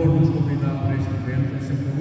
povo nos convidar para este evento, é sempre um